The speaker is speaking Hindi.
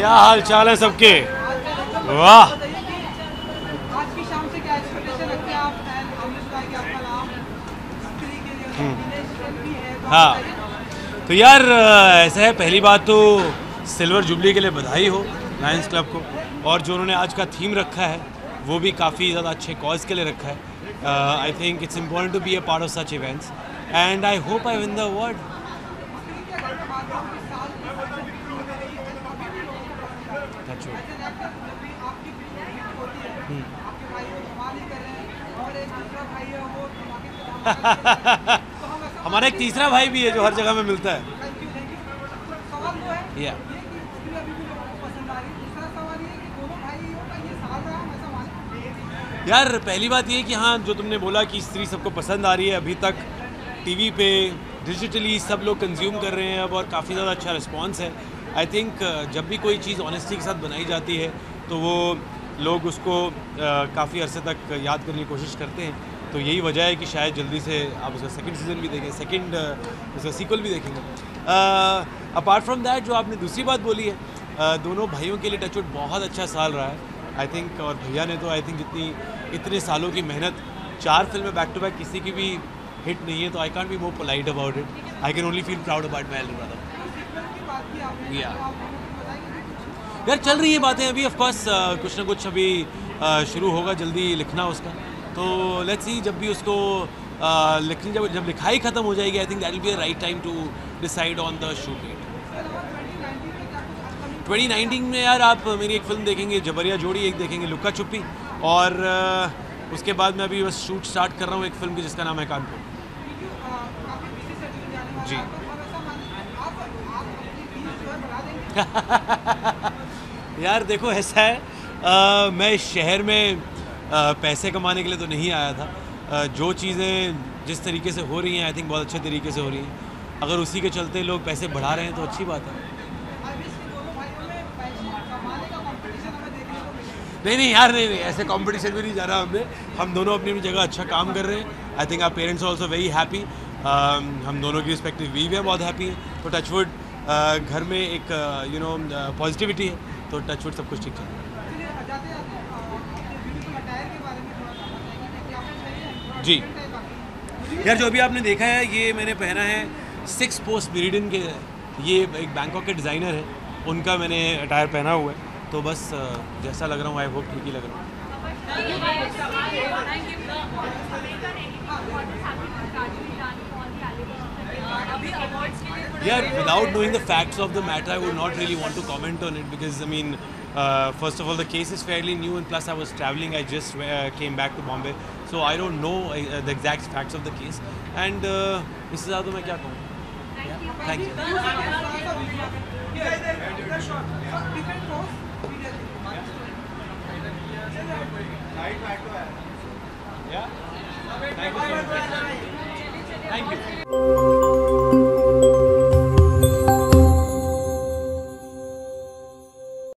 क्या हाल चाल है सबके? वाह। आज की शाम से क्या एक्सपेक्टेशन रखते हैं। आप एंड अमृत भाई के आपका नाम स्त्री के लिए दिनेश सेन भी है तो हाँ। तो यार ऐसा है पहली बात तो सिल्वर जुबली के लिए बधाई हो लायंस क्लब को। और जो उन्होंने आज का थीम रखा है वो भी काफ़ी ज़्यादा अच्छे कॉज के लिए रखा है। I think it's important to be a part of such events and I hope I win the award तो हम ऐसा हमारा एक तीसरा भाई भी है जो हर जगह में मिलता है। यू यार पहली बात ये कि हाँ जो तुमने बोला कि स्त्री सबको पसंद आ रही है अभी तक टीवी पे डिजिटली सब लोग कंज्यूम कर रहे हैं अब और काफ़ी ज़्यादा अच्छा रिस्पांस है। आई थिंक जब भी कोई चीज़ ऑनेस्टी के साथ बनाई जाती है तो वो लोग उसको काफ़ी अरसे तक याद करने की कोशिश करते हैं। तो यही वजह है कि शायद जल्दी से आप उसका सेकंड सीज़न भी देखें सेकंड उसका सीक्वल भी देखेंगे। अपार्ट फ्रॉम दैट जो आपने दूसरी बात बोली है uh, दोनों भाइयों के लिए टचवुड बहुत अच्छा साल रहा है। आई थिंक और भैया ने तो आई थिंक जितनी इतने सालों की मेहनत चार फ़िल्में बैक टू बैक किसी की भी हिट नहीं है तो I can't be more polite about it I can only feel proud about my elder brother तो यार चल रही है बातें अभी ऑफकोर्स कुछ ना कुछ अभी uh, शुरू होगा जल्दी लिखना उसका। तो लेट्स सी जब भी उसको uh, लिखनी जब जब लिखाई ख़त्म हो जाएगी I think that will be a right time to decide on the shoot date इसके अलावा 2019 में क्या कुछ अपकमिंग 2019 में यार आप मेरी एक फ़िल्म देखेंगे जबरिया जोड़ी एक देखेंगे लुक्का छुपी। और uh, उसके बाद मैं अभी बस शूट स्टार्ट कर रहा हूँ एक फ़िल्म की जिसका नाम है कानपुर। जी। है तो हम ऐसा माने आप आप अपनी फ़ीस जो है बढ़ा देंगे यार देखो ऐसा है अ, मैं इस शहर में अ, पैसे कमाने के लिए तो नहीं आया था। अ, जो चीज़ें जिस तरीके से हो रही हैं आई थिंक बहुत अच्छे तरीके से हो रही हैं। अगर उसी के चलते लोग पैसे बढ़ा रहे हैं तो अच्छी बात है। नहीं नहीं यार नहीं नहीं ऐसे कंपटीशन में नहीं जा रहा हमने हम दोनों अपनी अपनी जगह अच्छा काम कर रहे हैं। I think our parents also very happy हम दोनों की रिस्पेक्टिव वी भी बहुत हैप्पी हैं। तो टचवुड घर में एक यू नो पॉजिटिविटी है तो टचवुड सब कुछ ठीक चल रहा है। चलिए जाते जाते अपने ब्यूटीफुल अटायर के बारे में थोड़ा सा बताएँगे कि आपने सही है थोड़ा जी। यार जो अभी आपने देखा है ये मैंने पहना है सिक्स पोस्ट मेरिडियन के ये एक बैंकॉक के डिज़ाइनर है उनका मैंने अटायर पहना हुआ है। तो बस जैसा लग रहा हूँ आई होप ठीक ही लग रहा हूँ। Yeah, without knowing the facts of the matter, I would not really want to comment on it because, I mean, uh, first of all, the case is fairly new, and plus, I was traveling. I just uh, came back to Bombay, so I don't know uh, uh the exact facts of the case. And uh, Mrs. Adu, I what Thank you. Thank you. Thank you.